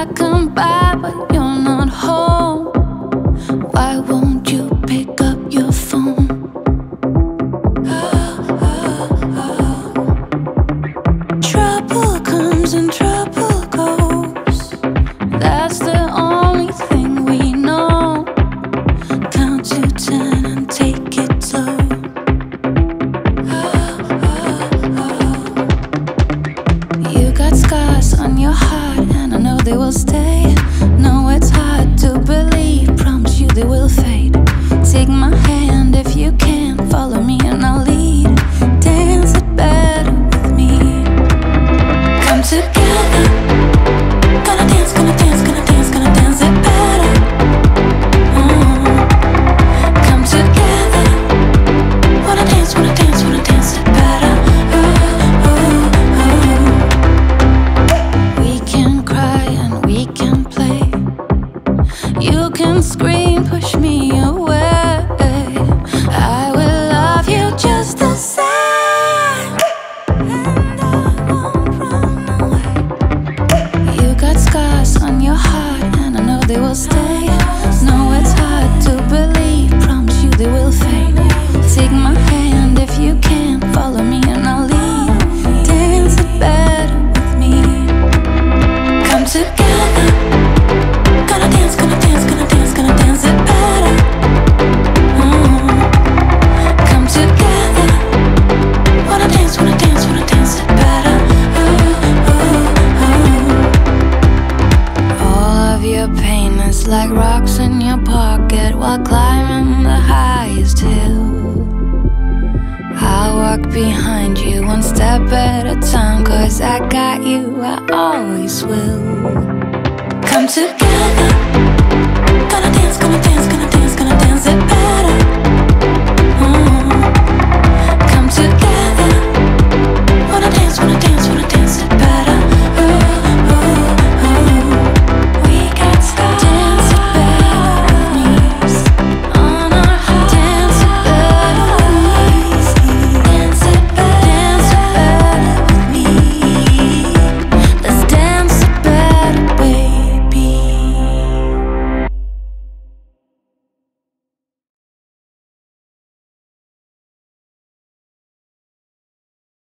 I come stay. No, it's hard to believe. Promise you they will fade. Take my hand if you can. Follow me and I'll lead. Dance it better with me. Come. pain is like rocks in your pocket while climbing the highest hill. I'll walk behind you one step at a time, cause I got you, I always will. Come together.